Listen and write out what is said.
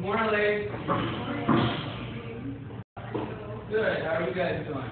morning, ladies. Good, how are you guys doing?